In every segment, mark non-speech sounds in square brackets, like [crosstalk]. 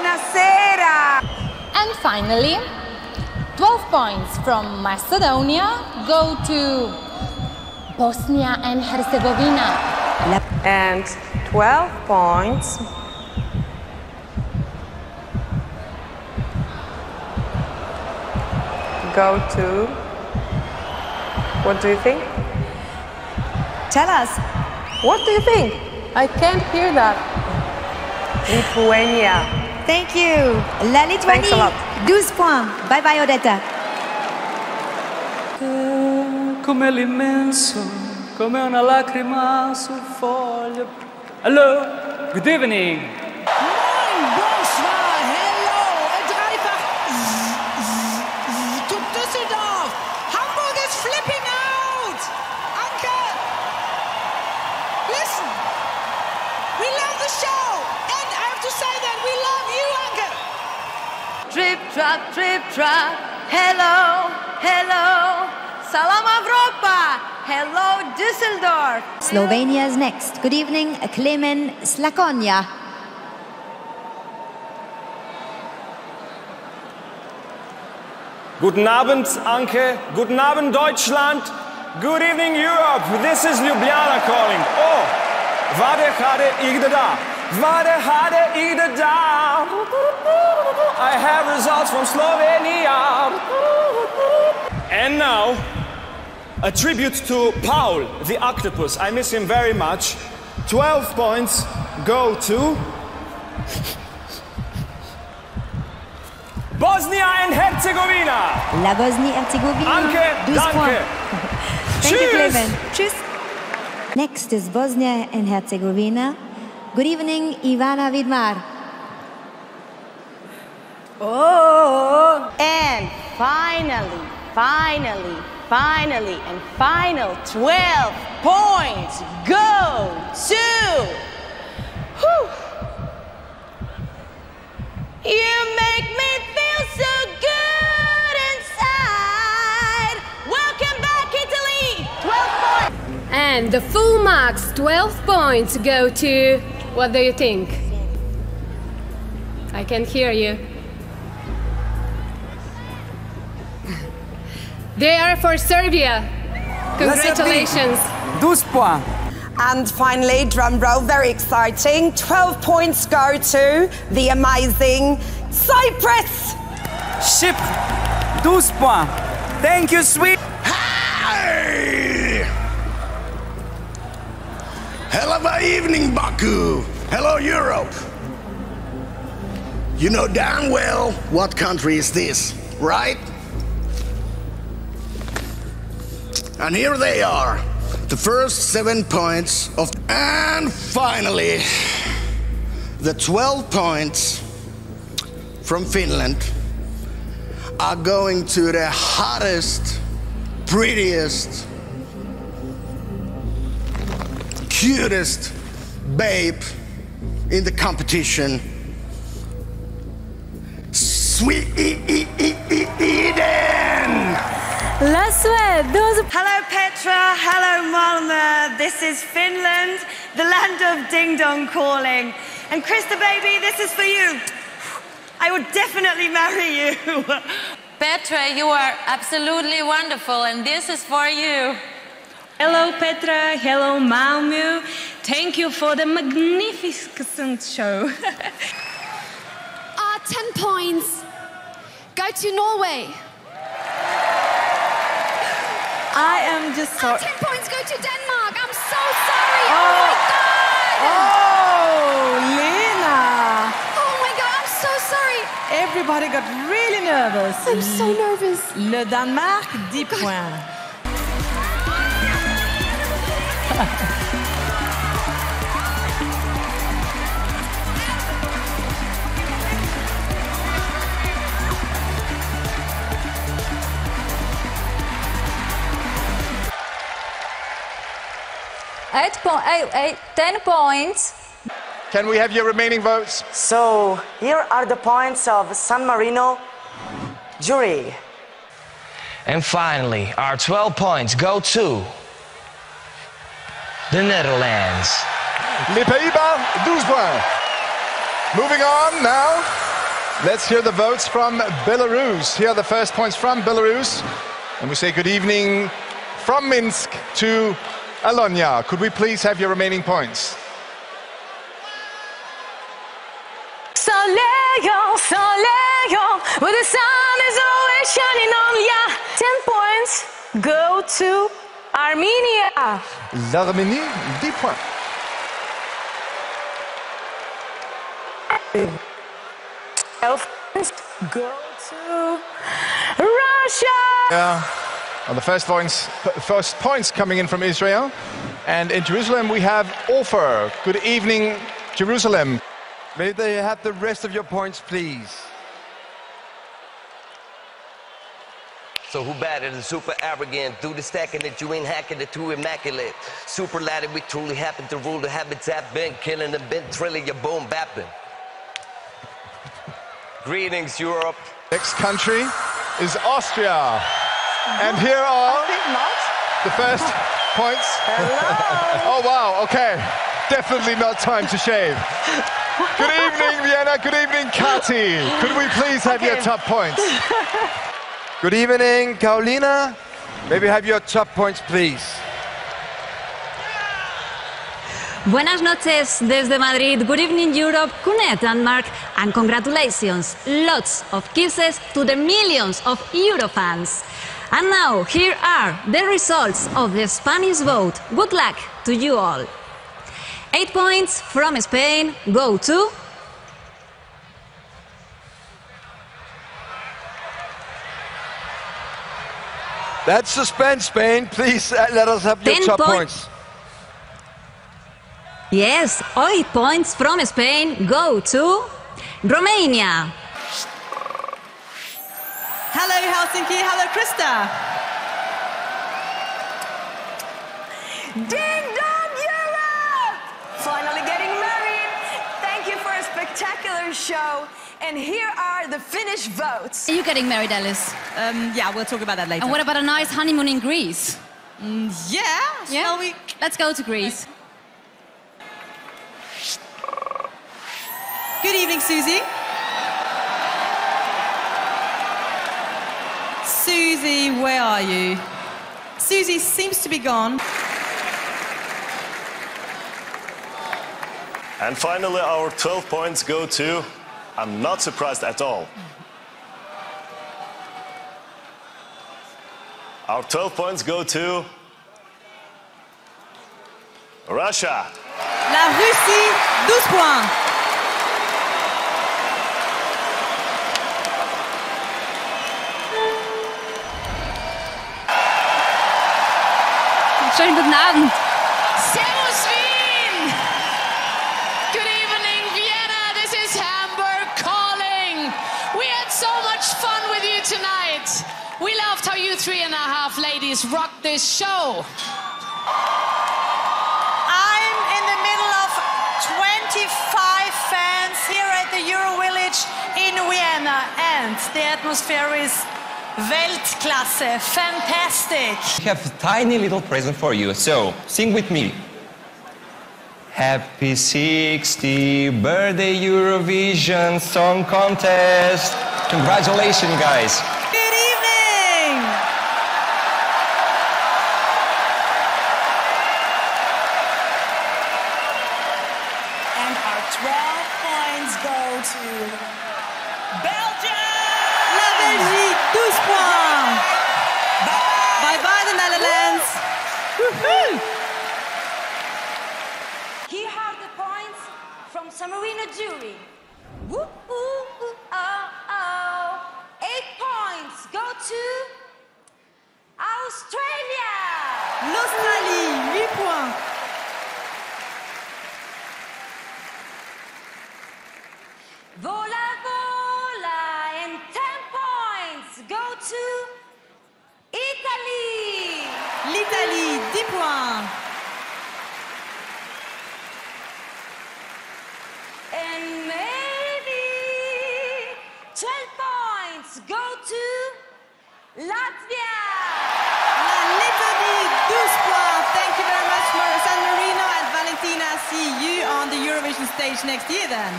Buonasera! And finally, 12 points from Macedonia go to Bosnia and Herzegovina. And 12 points go to. What do you think? Tell us. What do you think? I can't hear that. Lithuania. Thank you. La Lituanie, Thanks a lot. 12 points. Bye bye, Odetta. come l'immenso, come una lacrima su foglia. Hello, good evening. Moin, bonsoir, hello, Dreifach to Düsseldorf. Hamburg is flipping out. Anke, listen, we love the show, and I have to say that we love you, Anke. Trip trap, trip trap. Hello, hello. Salam Evropa. Hello, Düsseldorf. Slovenia is next. Good evening, Klemen Slakonja. Guten Abend, Anke. Guten Abend, Deutschland. Good evening, Europe. This is Ljubljana calling. Oh, vade hade igde da. Vade hade igde da. I have results from Slovenia. And now, a tribute to Paul, the octopus. I miss him very much. 12 points go to Bosnia and Herzegovina. La Bosnie-Herzégovina, Anke, 12 danke. points. [laughs] Thank you, Tschüss. Klemen. Tschüss. Next is Bosnia and Herzegovina. Good evening, Ivana Vidmar. Oh, and finally, finally, finally, and final 12 points go to. Whew. You make me feel so good inside. Welcome back, Italy. 12 points. And the full marks, 12 points, go to. What do you think? I can't hear you. They are for Serbia. Congratulations. 12 points. And finally, drum roll, very exciting. 12 points go to the amazing Cyprus. Chypre, 12 points. Thank you, sweet. Hell of a evening, Baku. Hello, Europe. You know damn well what country is this, right? And here they are, the first seven points of. And finally, the 12 points from Finland are going to the hottest, prettiest, cutest babe in the competition. Sweet Sweden! La Suède, those Hello, Petra. Hello, Malmö. This is Finland, the land of ding dong calling. And Krista, baby, this is for you. I would definitely marry you. [laughs] Petra, you are absolutely wonderful, and this is for you. Hello, Petra. Hello, Malmö. Thank you for the magnificent show. Uh, 10 points. Go to Norway. I am just sorry. 10 points go to Denmark. I'm so sorry. Oh, my God. Oh, Lena. Oh my God, I'm so sorry. Everybody got really nervous. I'm so nervous. Le Danemark, 10 points. Eight point eight eight ten points. Can we have your remaining votes? So, here are the points of San Marino jury. And finally, our 12 points go to the Netherlands. Les Pays-Bas, 12 points. Moving on now. Let's hear the votes from Belarus. Here are the first points from Belarus. And we say good evening from Minsk to Alonia. Could we please have your remaining points? Soleil, Soleil, where the sun is always shining on ya. Ten points go to Armenia. L'Arménie, 10 points. Twelve go to Russia. Yeah. Well, the first points, first points coming in from Israel. And in Jerusalem, we have Ofer. Good evening, Jerusalem. May they have the rest of your points, please. So who batted the super arrogant? Do the stacking that you ain't hacking the two immaculate. Super ladded, we truly happen to rule the habitat. Been killing the been trilling your boom bapping. Greetings, Europe. Next country is Austria. And here are the first points. Hello. [laughs] oh, wow, okay. Definitely not time to shave. Good [laughs] evening, Vienna. Good evening, Kati. Could we please have your top points? [laughs] Good evening, Carolina. Maybe have your top points, please. Buenas noches desde Madrid. Good evening, Europe. Kunet, Denmark. And congratulations. Lots of kisses to the millions of Eurofans. And now, here are the results of the Spanish vote. Good luck to you all. Eight points from Spain go to That's suspense, Spain. Please uh, let us have your Ten top point- points. Yes, eight points from Spain go to Romania. Hello, Helsinki. Hello, Krista. Ding dong, Europe! Finally getting married. Thank you for a spectacular show. And here are the Finnish votes. Are you getting married, Alice? Um, yeah, we'll talk about that later. And what about a nice honeymoon in Greece? Mm, yeah, Yeah? shall we? Let's go to Greece. Good evening, Susie. Susie, where are you? Susie seems to be gone. And finally, our 12 points go to, I'm not surprised at all. Our 12 points go to Russia. La Russie, 12 points. Schönen guten Abend. We loved how you three and a half ladies rocked this show. I'm in the middle of 25 fans here at the Euro Village in Vienna, and the atmosphere is Weltklasse, fantastic. I have a tiny little present for you, so sing with me. Happy 60 birthday Eurovision Song Contest. Congratulations, guys. Good evening. And our 12 points go to Belgium. La Belgique, 12 points. Bye bye, the Netherlands. Woohoo! Here are the points from San jury. Woo, ooh, ooh, oh, oh. Eight points go to Australia. L'Australie, 8 points. Vola, vola, and ten points go to Italy. L'Italie, 10 points. And maybe 12 points go to Latvia. La Lettonie, 12 points. Thank you very much, San Marino and Valentina. See you on the Eurovision stage next year then.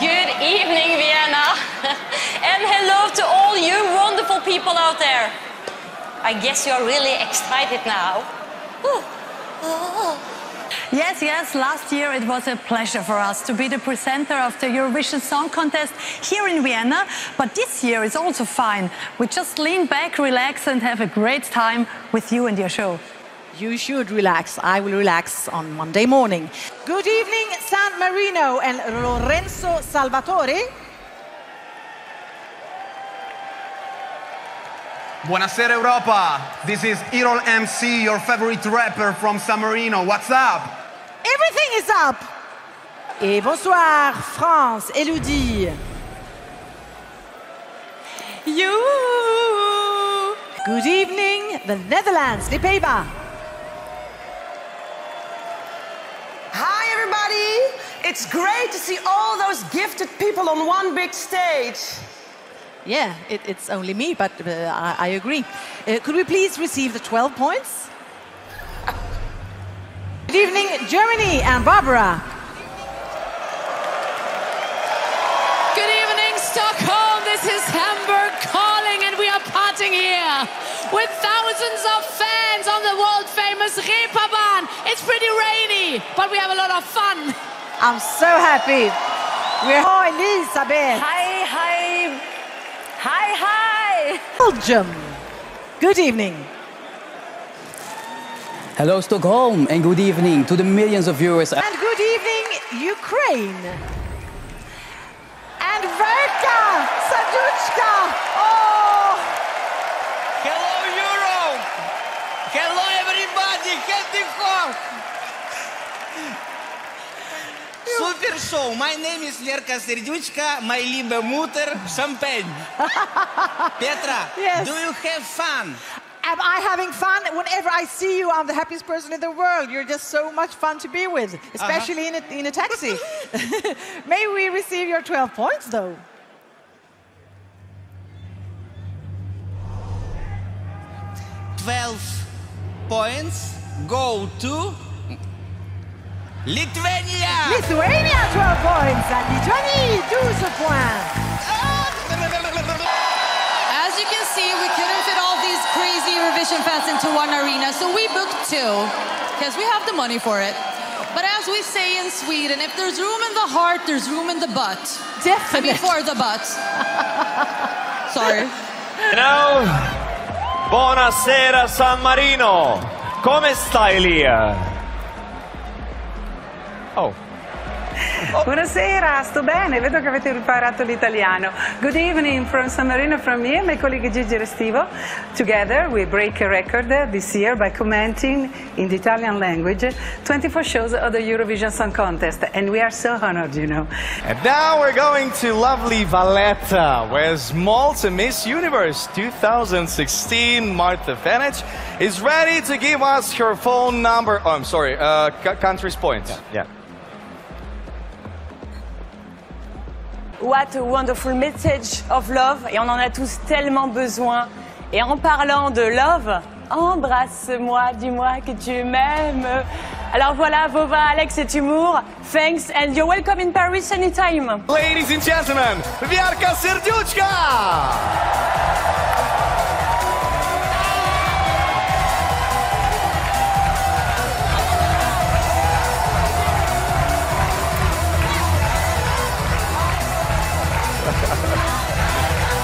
Good evening, Vienna. [laughs] and hello to all you wonderful people out there. I guess you're really excited now. Yes, yes, last year it was a pleasure for us to be the presenter of the Eurovision Song Contest here in Vienna. But this year is also fine. We just lean back, relax, and have a great time with you and your show. You should relax. I will relax on Monday morning. Good evening, San Marino and Lorenzo Salvatore. Buonasera Europa. This is Irol MC, your favorite rapper from San Marino. What's up? Everything is up. Et bonsoir, France, Elodie. You. Good evening, the Netherlands, Lipeba. Hi, everybody. It's great to see all those gifted people on one big stage. Yeah, it, it's only me, but uh, I, I, agree. Uh, could we please receive the 12 points? [laughs] Good evening, Germany and Barbara. Good evening, Stockholm. This is Hamburg calling, and we are parting here with thousands of fans on the world famous Reeperbahn. It's pretty rainy, but we have a lot of fun. I'm so happy. We're oh, Elisabeth. Hi, hi. Hi, hi! Belgium. Good evening. Hello, Stockholm, and good evening to the millions of viewers. And good evening, Ukraine. And Verka Serduchka. Oh! Hello, Europe! Hello, everybody! Get Super show. My name is Verka Serduchka. My liebe Mutter, champagne. Petra, yes. do you have fun? Am I having fun? Whenever I see you, I'm the happiest person in the world. You're just so much fun to be with, especially uh -huh. in, a, in a taxi. [laughs] [laughs] May we receive your 12 points, though? Twelve points go to Lithuania! Lithuania, 12 points. And Lituanie, 12 points. As you can see, we couldn't fit all these crazy Eurovision fans into one arena, so we booked two, because we have the money for it. But as we say in Sweden, if there's room in the heart, there's room in the butt. Definitely. I mean, for the butt. Sorry. You know, buonasera San Marino. Come stai lì? Oh. Oh. Buonasera, sto bene, vedo che avete imparato l'italiano. Good evening from San Marino from me and my colleague Gigi Restivo. Together we break a record this year by commenting in the Italian language 24 shows of the Eurovision Song Contest and we are so honored, you know. And now we're going to lovely Valletta, where Malta Miss Universe 2016 Martha Fenech is ready to give us her phone number. Oh, I'm sorry, uh, country's points. yeah. yeah. What a wonderful message of love. Et on en a tous tellement besoin. Et en parlant de love, embrasse-moi, dis-moi que tu m'aimes. Alors voilà, Vova, Alex et Humour. Thanks and you're welcome in Paris anytime. Ladies and gentlemen, Vierka Serdiuchka!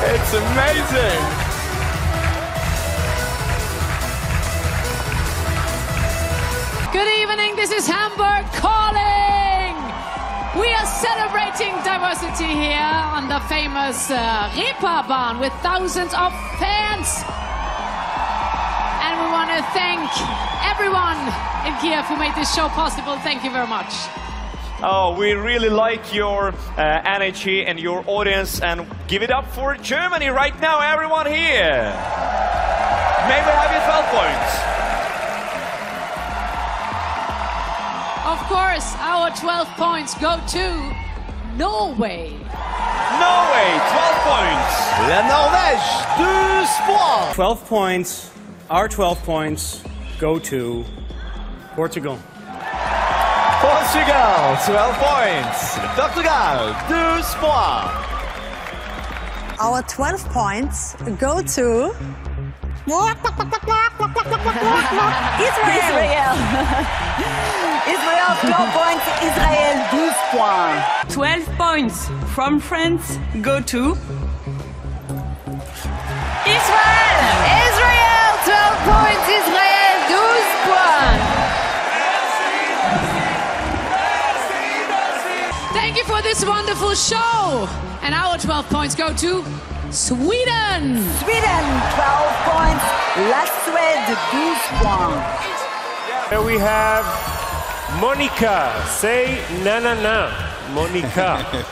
It's amazing. Good evening, this is Hamburg calling. We are celebrating diversity here on the famous uh, Reeperbahn with thousands of fans. And we want to thank everyone in Kiev who made this show possible. Thank you very much. Oh, we really like your uh, energy and your audience, and give it up for Germany right now, everyone here. May we have your 12 points? Of course, our 12 points go to Norway. Norway, 12 points. La Norvège, 12 points. 12 points, our 12 points go to Portugal. Portugal. Portugal, 12 points. Portugal, 12 points. Our 12 points go to. [laughs] Israel. [laughs] Israel, 12 points. Israel, 12 points. 12 points from France go to Israel Israel 12 points Israel this wonderful show. And our 12 points go to Sweden. Sweden, 12 points. La Suède, 12 points. Here we have Monica. Say na na na. Monica. [laughs]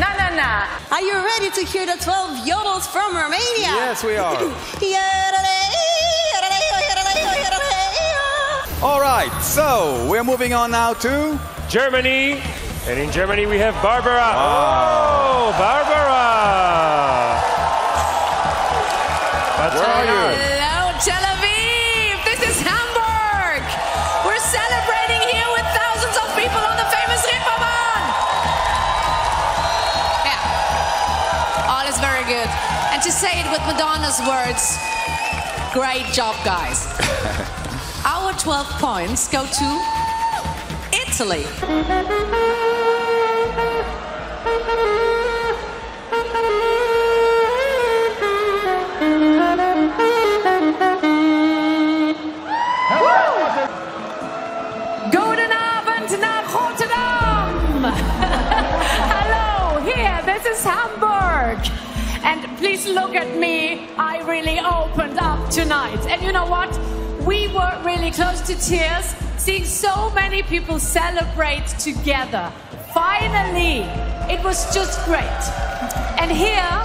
Na na na. Are you ready to hear the 12 yodels from Romania? Yes, we are. [laughs] All right, so we're moving on now to Germany. And in Germany we have Barbara. Ah. Oh, Barbara. What's Where are you? Hello, Tel Aviv. This is Hamburg. We're celebrating here with thousands of people on the famous Reeperbahn. Yeah, all is very good. And to say it with Madonna's words, great job, guys. [laughs] Our 12 points go to Italy. Guten Abend nach Rotterdam. [laughs] Hello, here, this is Hamburg. And please look at me. I really opened up tonight. And you know what? We were really close to tears seeing so many people celebrate together. Finally, it was just great. And here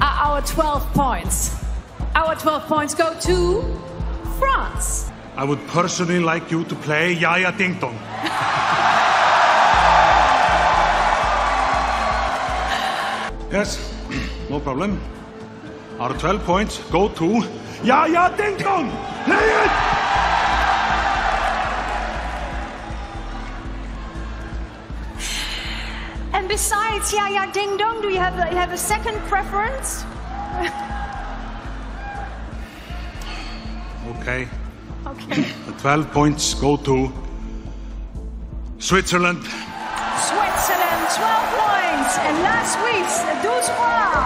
are our 12 points. Our 12 points go to France. I would personally like you to play Jaja Ding Dong. [laughs] yes, [clears throat] no problem. Our 12 points go to Jaja Ding Dong. Play it! And besides yeah, yeah, Ding Dong, do you have a, you have a second preference? [laughs] Okay. Okay. The 12 points go to Switzerland. Switzerland, 12 points. And last Suisse, 12 points.